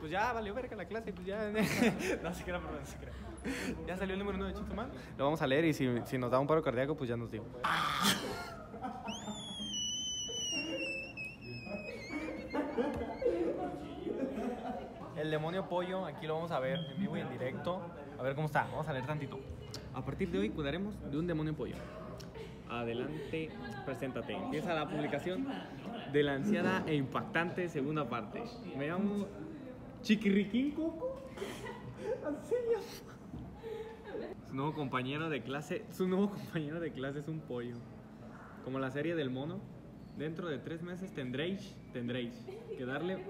Pues ya valió verga la clase, pues ya. no se crea, perdón, no se crea. Ya salió el número uno de Chainsaw Man. Lo vamos a leer y si, si nos da un paro cardíaco, pues ya nos dio. El demonio pollo, aquí lo vamos a ver en vivo y en directo. A ver cómo está, vamos a leer tantito. A partir de hoy cuidaremos de un demonio pollo. Adelante, preséntate. Empieza la publicación de la ansiada e impactante segunda parte. Me llamo Chiquirriquín Coco. Así llama. Su nuevo compañero de clase, su nuevo compañero de clase es un pollo. Como la serie del mono. Dentro de tres meses tendréis, tendréis que darle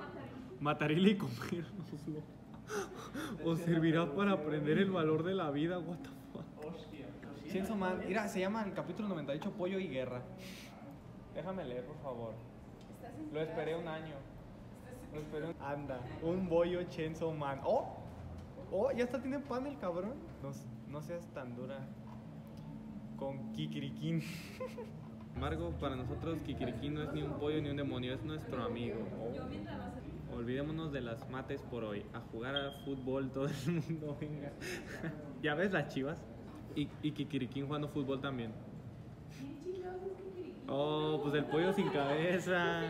matarile y comérnoslo. Os servirá para aprender el valor de la vida. What the fuck. Chainsaw Man, mira, se llama el capítulo 98 Pollo y Guerra. Déjame leer, por favor. Lo esperé un año. Anda, un bollo Chainsaw Man. ¡Oh! ¡Oh! Ya está, tiene pan el cabrón. No, no seas tan dura con Kikirikin. Embargo, para nosotros Kikirikin no es ni un pollo ni un demonio, es nuestro amigo. Oh. Olvidémonos de las mates por hoy. A jugar al fútbol todo el mundo, venga. ¿Ya ves las chivas? Y, y Kikirikin jugando fútbol también. Oh, pues el pollo sin cabeza.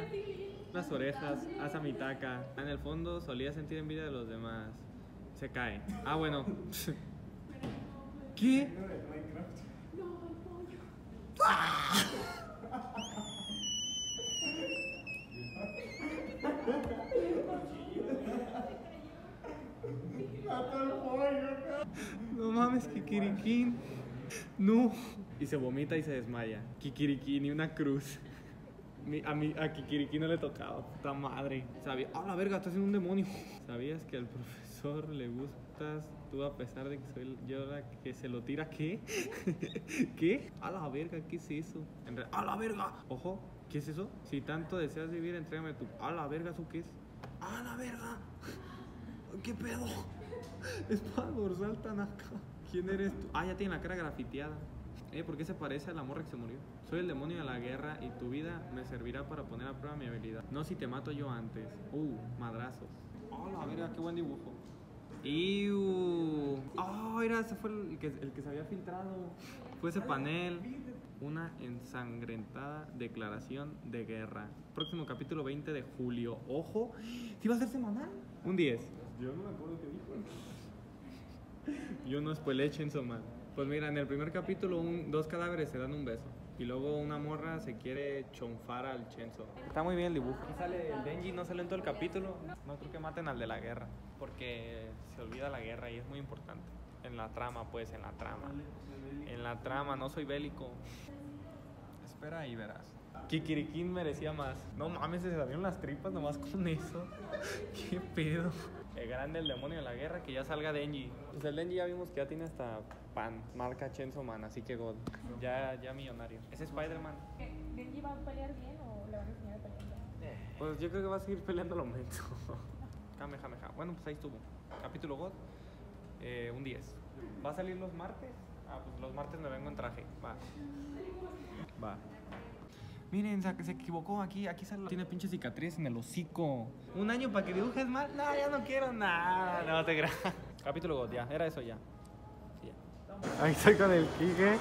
Las orejas, asa mi taca. En el fondo solía sentir envidia de los demás. Se cae. Ah, bueno. ¿Qué? No mames, Kikirikin. No. Y se vomita y se desmaya. Kikirikin y una cruz. Mi- a, mí, a Kikiriki no le tocaba, puta madre. Sabía, ah, la verga, estás siendo un demonio. ¿Sabías que al profesor le gustas tú a pesar de que soy yo la que se lo tira? ¿Qué? ¿Qué? A la verga, ¿qué es eso? ¡A la verga! Ojo, ¿qué es eso? Si tanto deseas vivir, entrégame tu. ¡A la verga, ¿eso qué es? ¡A la verga! ¿Qué pedo? Espada dorsal Tanaka. ¿Quién eres tú? Ah, ya tiene la cara grafiteada. Eh, ¿por qué se parece a la morra que se murió? Soy el demonio de la guerra y tu vida me servirá para poner a prueba mi habilidad. No si te mato yo antes. Uh, madrazos. Oh, la verga, qué buen dibujo. ¡Iu! ¡Oh, mira! Ese fue el que, el que se había filtrado. Fue ese panel. Una ensangrentada declaración de guerra. Próximo capítulo 20 de julio. ¡Ojo! ¿Sí va a ser semanal? Un 10. Yo no me acuerdo qué dijo. Yo no spoilé Chainsaw Man. Pues mira, en el primer capítulo un- dos cadáveres se dan un beso. Y luego una morra se quiere chonfar al Chainsaw. Está muy bien el dibujo. Aquí sale el Denji, no sale en todo el capítulo. No creo que maten al de la guerra. Porque se olvida la guerra y es muy importante. En la trama, pues, en la trama. En la trama, no soy bélico. Espera y verás. Kikirikin merecía más. No mames, se salieron las tripas nomás con eso. ¿Qué pedo? El grande, el demonio de la guerra, que ya salga Denji. Pues el Denji ya vimos que ya tiene hasta pan, marca Chainsaw Man, así que God. Ya, ya millonario. Es Spider-Man. ¿Denji va a pelear bien o le van a enseñar a pelear bien? Pues yo creo que va a seguir peleando lo menso. Kamehameha. Bueno, pues ahí estuvo. Capítulo God. eh, un 10. ¿Va a salir los martes? Ah, pues los martes me vengo en traje. Va. Va. Miren, se, se equivocó aquí. Aquí sale. Tiene pinche cicatriz en el hocico. Un año para que dibujes mal. No, ya no quiero nada. No te creas. Capítulo God, ya. Era eso ya. Sí, ya. Ahí estoy con el Kike,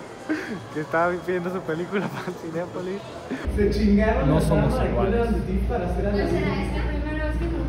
que estaba viendo su película para Cinepolis. Se chingaron No somos iguales. Cuerdas de Tiff para hacer a ¿Cuál la será esta primera vez que me